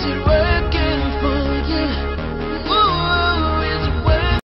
is it working?